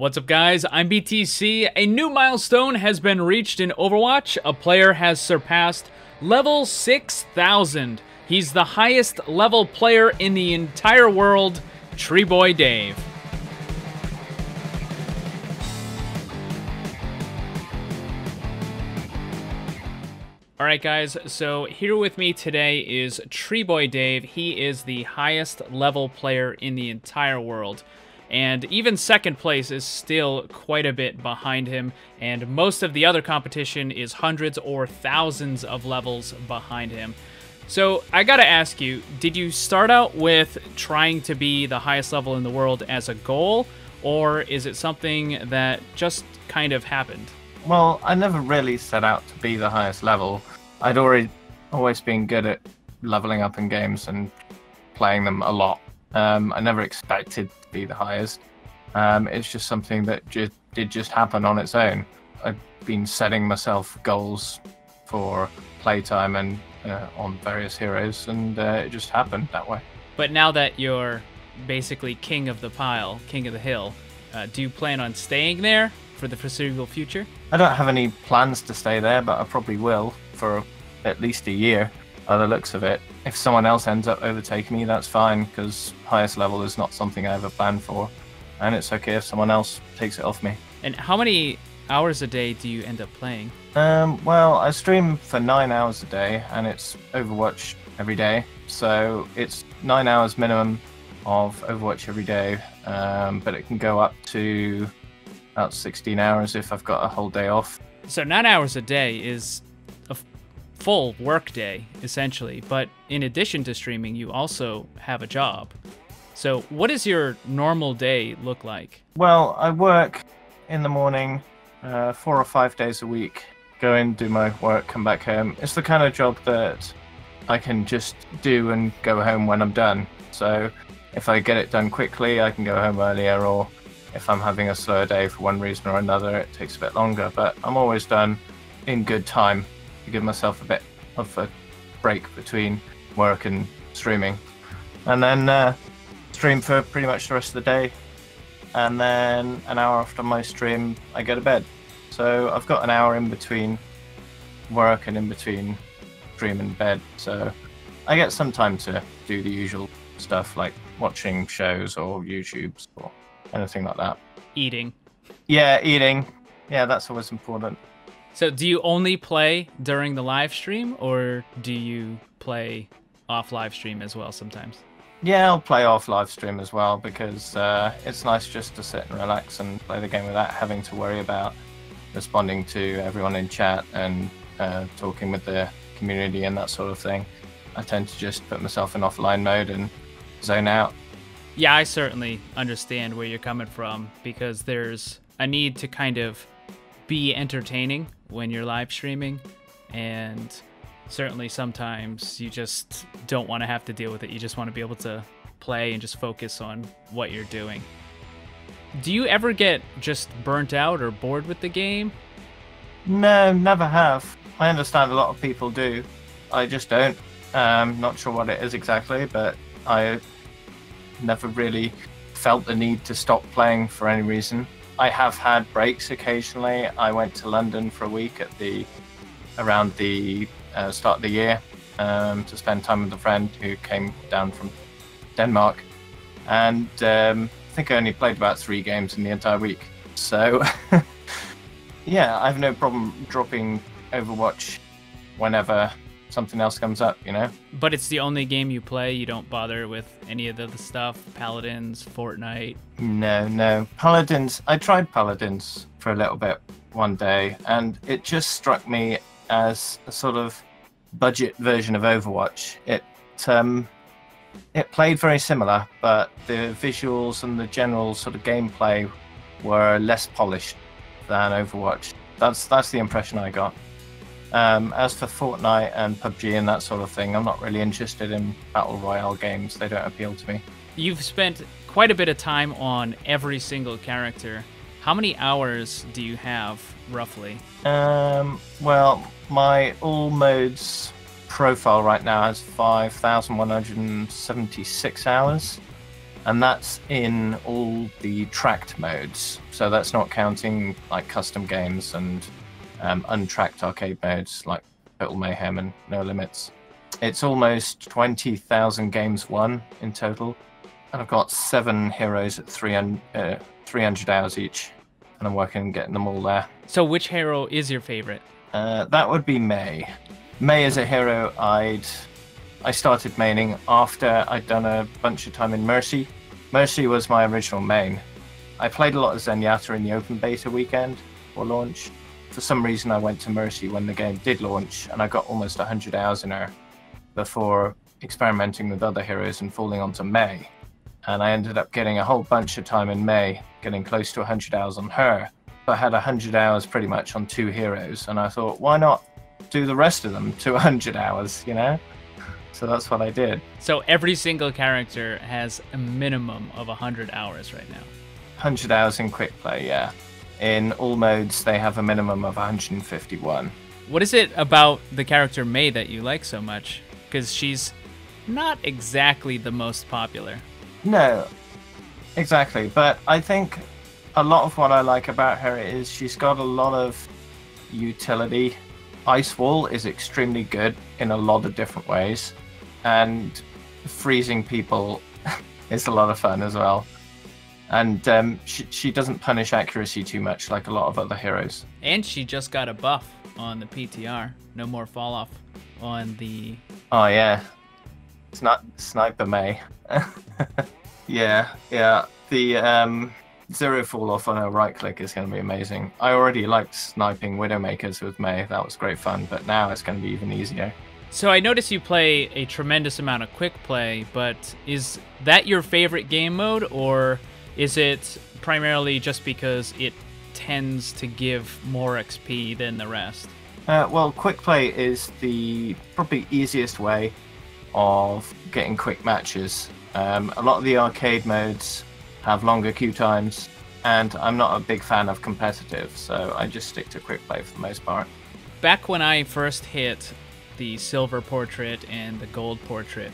What's up, guys? I'm BTC. A new milestone has been reached in Overwatch. A player has surpassed level 6000. He's the highest level player in the entire world, Tree Boy Dave. All right, guys, so here with me today is Tree Boy Dave. He is the highest level player in the entire world. And even second place is still quite a bit behind him, and most of the other competition is hundreds or thousands of levels behind him. So I gotta ask you, did you start out with trying to be the highest level in the world as a goal, or is it something that just kind of happened? Well, I never really set out to be the highest level. I'd already always been good at leveling up in games and playing them a lot. Um, I never expected to be the highest. Um, it's just something that just did just happen on its own. I've been setting myself goals for playtime and uh, on various heroes, and uh, it just happened that way. But now that you're basically king of the pile, king of the hill, uh, do you plan on staying there for the foreseeable future? I don't have any plans to stay there, but I probably will for at least a year by the looks of it. If someone else ends up overtaking me, that's fine because highest level is not something I ever planned for. And it's okay if someone else takes it off me. And how many hours a day do you end up playing? Um, well, I stream for nine hours a day and it's Overwatch every day. So it's nine hours minimum of Overwatch every day, um, but it can go up to about 16 hours if I've got a whole day off. So nine hours a day is full work day, essentially. But in addition to streaming, you also have a job. So what does your normal day look like? Well, I work in the morning, uh, four or five days a week. Go in, do my work, come back home. It's the kind of job that I can just do and go home when I'm done. So if I get it done quickly, I can go home earlier, or if I'm having a slower day for one reason or another, it takes a bit longer. But I'm always done in good time to give myself a bit of a break between work and streaming. And then uh, stream for pretty much the rest of the day. And then an hour after my stream, I go to bed. So I've got an hour in between work and in between stream and bed. So I get some time to do the usual stuff like watching shows or YouTubes or anything like that. Eating. Yeah, eating. Yeah, that's always important. So do you only play during the live stream or do you play off live stream as well sometimes? Yeah, I'll play off live stream as well because uh, it's nice just to sit and relax and play the game without having to worry about responding to everyone in chat and uh, talking with the community and that sort of thing. I tend to just put myself in offline mode and zone out. Yeah, I certainly understand where you're coming from because there's a need to kind of be entertaining when you're live streaming and certainly sometimes you just don't want to have to deal with it. You just want to be able to play and just focus on what you're doing. Do you ever get just burnt out or bored with the game? No, never have. I understand a lot of people do. I just don't. Um, not sure what it is exactly, but I never really felt the need to stop playing for any reason. I have had breaks occasionally. I went to London for a week at the around the uh, start of the year um, to spend time with a friend who came down from Denmark, and um, I think I only played about three games in the entire week. So, yeah, I have no problem dropping Overwatch whenever something else comes up, you know? But it's the only game you play. You don't bother with any of the other stuff. Paladins, Fortnite. No, no. Paladins, I tried Paladins for a little bit one day, and it just struck me as a sort of budget version of Overwatch. It, um, it played very similar, but the visuals and the general sort of gameplay were less polished than Overwatch. That's that's the impression I got. Um, as for Fortnite and PUBG and that sort of thing, I'm not really interested in battle royale games. They don't appeal to me. You've spent quite a bit of time on every single character. How many hours do you have roughly? Um, well, my all modes profile right now has 5,176 hours. and that's in all the tracked modes. So that's not counting like custom games and um, untracked arcade modes like Total Mayhem and No Limits. It's almost 20,000 games won in total. And I've got seven heroes at 300, uh, 300 hours each. And I'm working on getting them all there. So, which hero is your favorite? Uh, that would be Mei. Mei is a hero I'd I started maining after I'd done a bunch of time in Mercy. Mercy was my original main. I played a lot of Zenyatta in the open beta weekend or launch. For some reason, I went to Mercy when the game did launch, and I got almost 100 hours in her before experimenting with other heroes and falling onto Mei. And I ended up getting a whole bunch of time in Mei, getting close to 100 hours on her. I had 100 hours pretty much on two heroes, and I thought, why not do the rest of them to 100 hours, you know? So that's what I did. So every single character has a minimum of 100 hours right now. 100 hours in quick play, yeah. In all modes, they have a minimum of 151. What is it about the character Mei that you like so much? Because she's not exactly the most popular. No, exactly. But I think a lot of what I like about her is she's got a lot of utility. Ice Wall is extremely good in a lot of different ways and freezing people is a lot of fun as well. And um, she, she doesn't punish accuracy too much like a lot of other heroes. And she just got a buff on the PTR. No more fall off on the. Oh, yeah. It's not Sniper Mei. yeah, yeah. The um, zero fall off on a right click is going to be amazing. I already liked sniping Widowmakers with Mei. That was great fun, but now it's going to be even easier. So I notice you play a tremendous amount of quick play, but is that your favorite game mode, or is it primarily just because it tends to give more XP than the rest? Uh, well, quick play is the probably easiest way of getting quick matches. Um, a lot of the arcade modes have longer queue times, and I'm not a big fan of competitive, so I just stick to quick play for the most part. Back when I first hit the silver portrait and the gold portrait,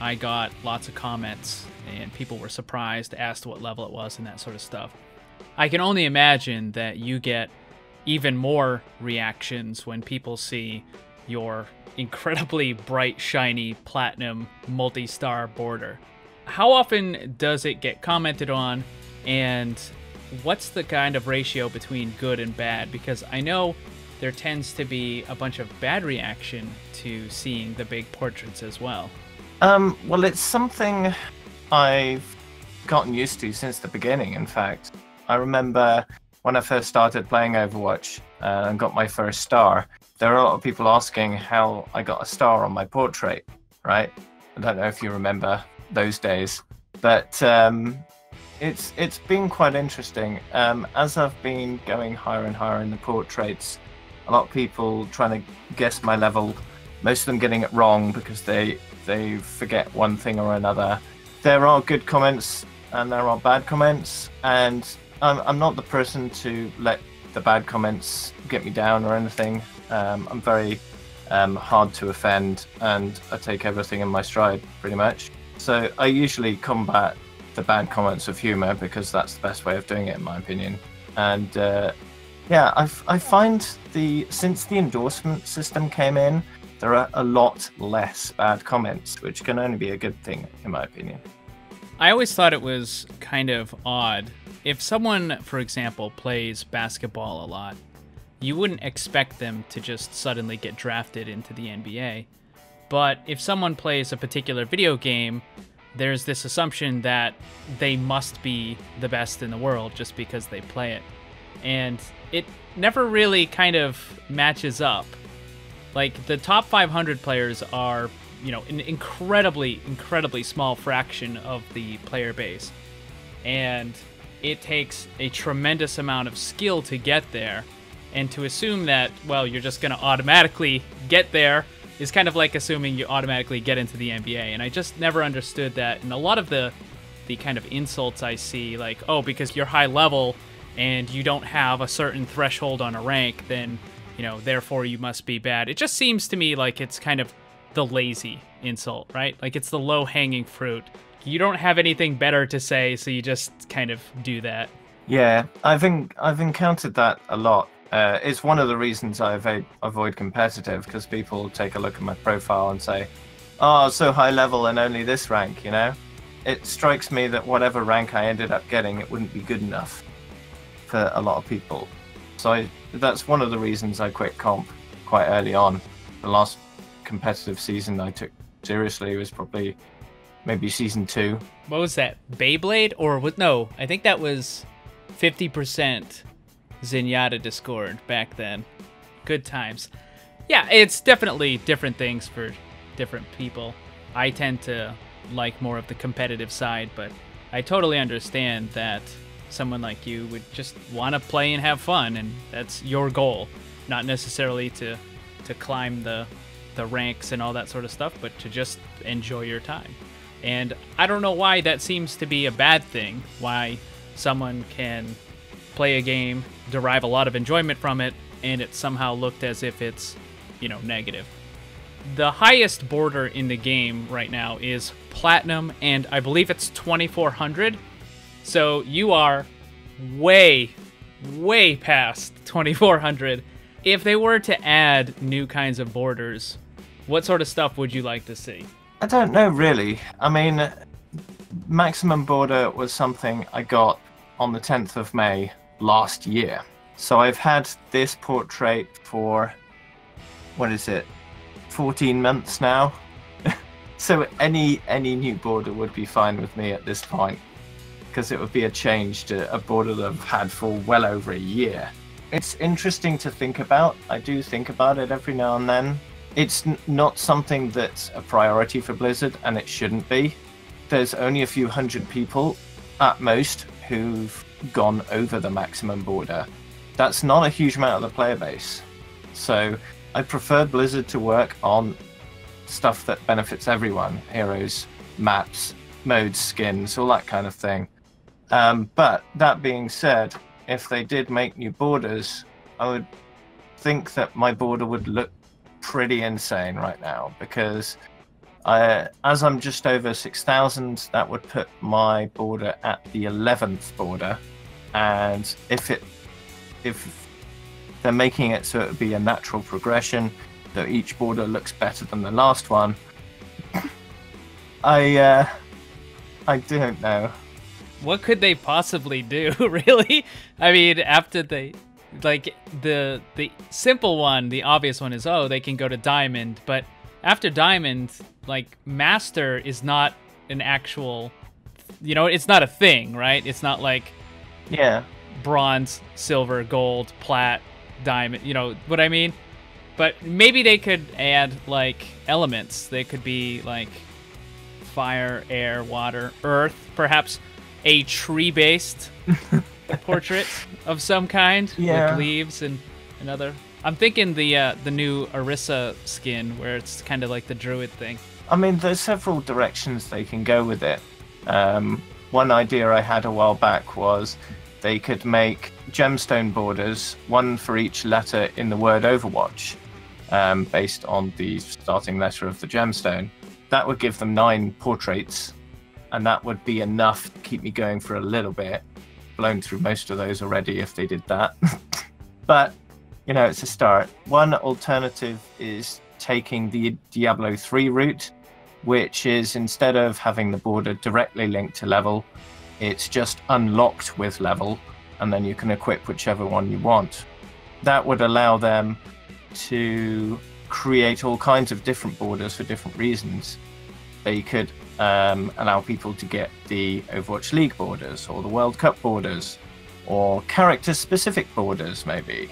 I got lots of comments and people were surprised, asked what level it was and that sort of stuff. I can only imagine that you get even more reactions when people see your incredibly bright, shiny, platinum, multi star border. How often does it get commented on, and what's the kind of ratio between good and bad? Because I know there tends to be a bunch of bad reaction to seeing the big portraits as well. Um, well, it's something I've gotten used to since the beginning, in fact. I remember when I first started playing Overwatch uh, and got my first star, there are a lot of people asking how I got a star on my portrait, right? I don't know if you remember those days, but um, it's it's been quite interesting. Um, as I've been going higher and higher in the portraits, a lot of people trying to guess my level, most of them getting it wrong because they they forget one thing or another. There are good comments and there are bad comments, and I'm, I'm not the person to let the bad comments get me down or anything. Um, I'm very um, hard to offend, and I take everything in my stride pretty much. So I usually combat the bad comments with humor because that's the best way of doing it, in my opinion. And uh, yeah, I, I find the since the endorsement system came in, there are a lot less bad comments, which can only be a good thing, in my opinion. I always thought it was kind of odd. If someone, for example, plays basketball a lot, you wouldn't expect them to just suddenly get drafted into the NBA. But if someone plays a particular video game, there's this assumption that they must be the best in the world just because they play it. And it never really kind of matches up. Like the top 500 players are, you know, an incredibly, incredibly small fraction of the player base. And it takes a tremendous amount of skill to get there. And to assume that, well, you're just going to automatically get there is kind of like assuming you automatically get into the NBA. And I just never understood that. And a lot of the the kind of insults I see, like, oh, because you're high level, and you don't have a certain threshold on a rank, then, you know, therefore you must be bad. It just seems to me like it's kind of the lazy insult, right? Like it's the low hanging fruit you don't have anything better to say, so you just kind of do that. Yeah, I've I've encountered that a lot. Uh, it's one of the reasons I avoid, avoid competitive because people take a look at my profile and say, "Oh, so high level and only this rank," you know. It strikes me that whatever rank I ended up getting, it wouldn't be good enough for a lot of people. So I, that's one of the reasons I quit comp quite early on. The last competitive season I took seriously was probably maybe season two. What was that? Beyblade or what? No, I think that was 50% Zenyatta Discord back then. Good times. Yeah, it's definitely different things for different people. I tend to like more of the competitive side, but I totally understand that someone like you would just want to play and have fun, and that's your goal, not necessarily to to climb the the ranks and all that sort of stuff, but to just enjoy your time. And I don't know why that seems to be a bad thing. Why someone can play a game, derive a lot of enjoyment from it, and it somehow looked as if it's, you know, negative. The highest border in the game right now is platinum, and I believe it's 2400. So you are way, way past 2400. If they were to add new kinds of borders, what sort of stuff would you like to see? I don't know really. I mean, maximum border was something I got on the 10th of May last year. So I've had this portrait for what is it? 14 months now. so any any new border would be fine with me at this point because it would be a change to a border that I've had for well over a year. It's interesting to think about. I do think about it every now and then. It's not something that's a priority for Blizzard, and it shouldn't be. There's only a few hundred people at most who've gone over the maximum border. That's not a huge amount of the player base. So I prefer Blizzard to work on stuff that benefits everyone heroes, maps, modes, skins, all that kind of thing. Um, but that being said, if they did make new borders, I would think that my border would look pretty insane right now because I, as I'm just over 6,000, that would put my border at the 11th border. And if it, if they're making it so it would be a natural progression, that each border looks better than the last one, I, uh, I don't know. What could they possibly do, really? I mean, after they like the the simple one, the obvious one is oh, they can go to diamond, but after diamond, like master is not an actual you know, it's not a thing, right? It's not like Yeah. bronze, silver, gold, plat, diamond, you know what I mean? But maybe they could add like elements. They could be like fire, air, water, earth, perhaps a tree-based portrait of some kind Yeah. with leaves and another. I'm thinking the uh, the new Orisa skin where it's kind of like the druid thing. I mean, there's several directions they can go with it. Um, one idea I had a while back was they could make gemstone borders, one for each letter in the word Overwatch, um, based on the starting letter of the gemstone. That would give them nine portraits, and that would be enough to keep me going for a little bit. Blown through most of those already if they did that. but, you know, it's a start. One alternative is taking the Diablo 3 route, which is instead of having the border directly linked to level, it's just unlocked with level, and then you can equip whichever one you want. That would allow them to create all kinds of different borders for different reasons. They could um, allow people to get the Overwatch League borders, or the World Cup borders, or character specific borders, maybe,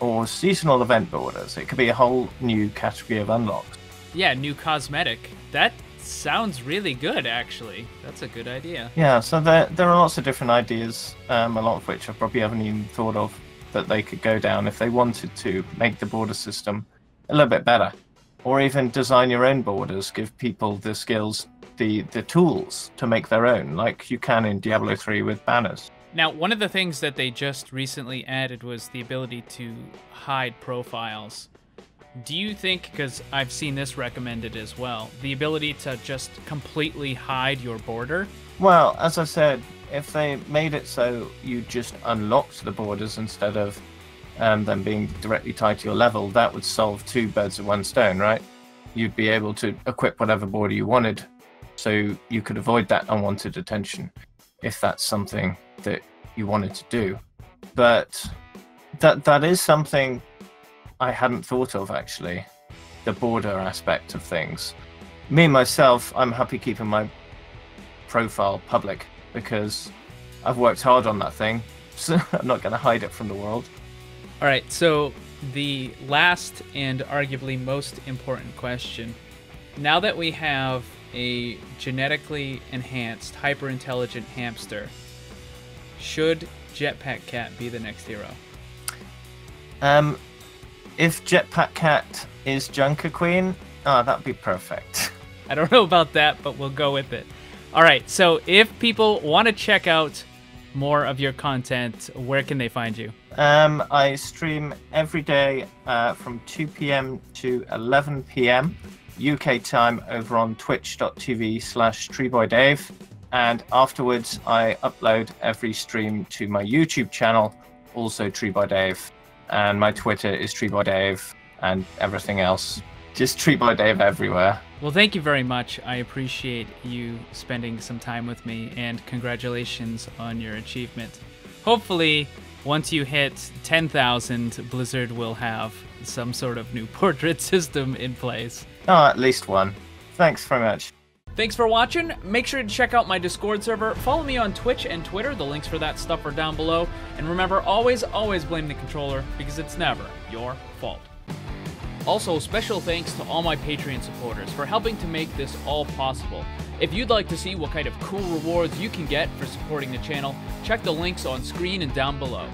or seasonal event borders. It could be a whole new category of unlocks. Yeah, new cosmetic. That sounds really good, actually. That's a good idea. Yeah, so there, there are lots of different ideas, um, a lot of which I probably haven't even thought of that they could go down if they wanted to make the border system a little bit better. Or even design your own borders, give people the skills, the, the tools to make their own, like you can in Diablo 3 with banners. Now, one of the things that they just recently added was the ability to hide profiles. Do you think, because I've seen this recommended as well, the ability to just completely hide your border? Well, as I said, if they made it so you just unlocked the borders instead of um, them being directly tied to your level, that would solve two birds with one stone, right? You'd be able to equip whatever border you wanted, so you could avoid that unwanted attention if that's something that you wanted to do. But that that is something I hadn't thought of actually, the border aspect of things. Me myself, I'm happy keeping my profile public because I've worked hard on that thing. So I'm not going to hide it from the world. All right, so the last and arguably most important question. Now that we have a genetically enhanced, hyper intelligent hamster, should Jetpack Cat be the next hero? Um, if Jetpack Cat is Junker Queen, oh, that'd be perfect. I don't know about that, but we'll go with it. All right, so if people want to check out more of your content, where can they find you? Um, I stream every day uh, from 2 p.m. to 11 p.m. UK time over on twitch.tv slash treeboydave. And afterwards, I upload every stream to my YouTube channel, also treeboydave. And my Twitter is treeboydave and everything else. Just treeboydave everywhere. Well, thank you very much. I appreciate you spending some time with me, and congratulations on your achievement. Hopefully, once you hit 10,000, Blizzard will have some sort of new portrait system in place. Oh, at least one. Thanks very much. Thanks for watching. Make sure to check out my Discord server. Follow me on Twitch and Twitter. The links for that stuff are down below. And remember, always, always blame the controller because it's never your fault. Also, special thanks to all my Patreon supporters for helping to make this all possible. If you'd like to see what kind of cool rewards you can get for supporting the channel, check the links on screen and down below.